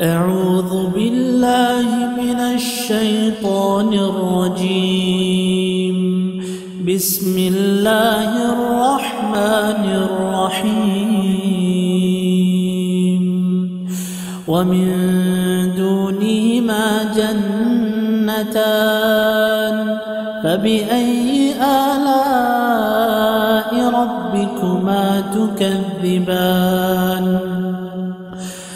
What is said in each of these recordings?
أعوذ بالله من الشيطان الرجيم. بسم الله الرحمن الرحيم. ومن دونهما جنتان فبأي آلاء ربكما تكذبان؟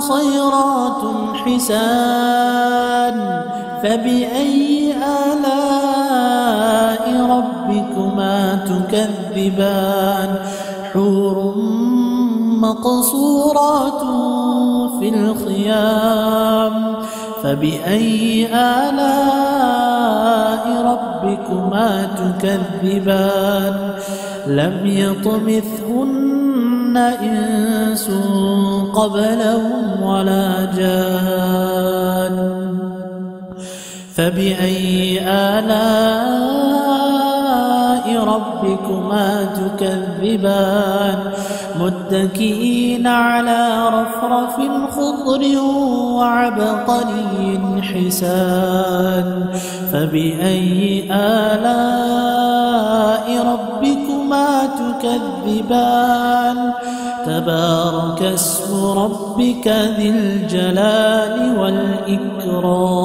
خيرات حسان. فبأي آلاء ربكما تكذبان؟ حور مقصورات في الخيام. فبأي آلاء ربكما تكذبان؟ لم يطمثهن إنس قبلهم ولا جان. فبأي آلاء ربكما تكذبان؟ متكئين على رفرف خضر وعبقري حسان. فبأي آلاء ربكما تكذبان. تبارك اسم ربك ذي الجلال والإكرام.